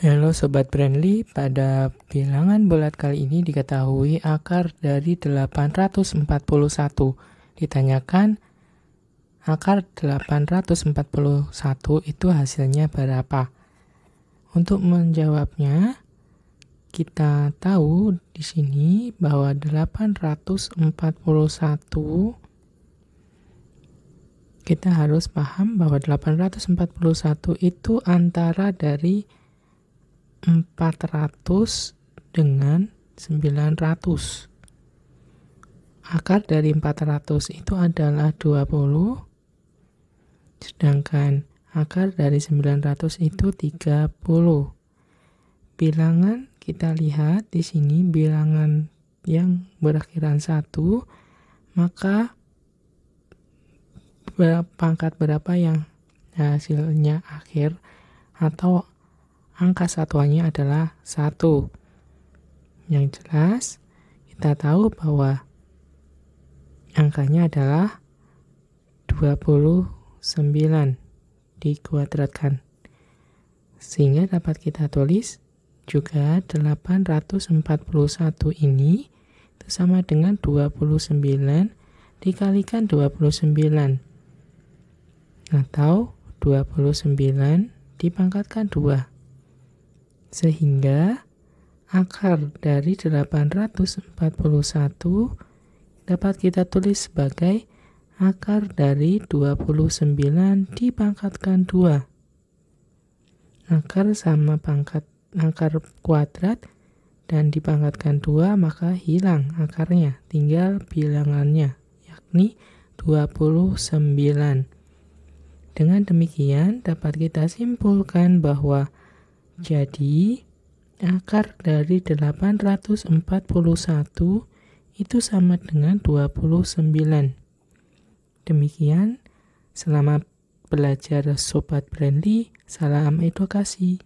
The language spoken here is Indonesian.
Halo Sobat Brandly, pada bilangan bulat kali ini diketahui akar dari 841. Ditanyakan akar 841 itu hasilnya berapa? Untuk menjawabnya, kita tahu di sini bahwa 841 kita harus paham bahwa 841 itu antara dari 400 dengan 900. Akar dari 400 itu adalah 20, sedangkan akar dari 900 itu 30. Bilangan kita lihat di sini bilangan yang berakhiran 1, maka pangkat berapa yang hasilnya akhir atau angka satuannya adalah 1. Yang jelas, kita tahu bahwa angkanya adalah 29 dikuadratkan. Sehingga dapat kita tulis juga 841 ini itu sama dengan 29 dikalikan 29 atau 29 dipangkatkan 2 sehingga akar dari 841 dapat kita tulis sebagai akar dari 29 dipangkatkan 2. Akar sama pangkat akar kuadrat dan dipangkatkan 2 maka hilang akarnya, tinggal bilangannya yakni 29. Dengan demikian dapat kita simpulkan bahwa jadi, akar dari 841 itu sama dengan 29. Demikian, selamat belajar Sobat Brandly, salam edukasi.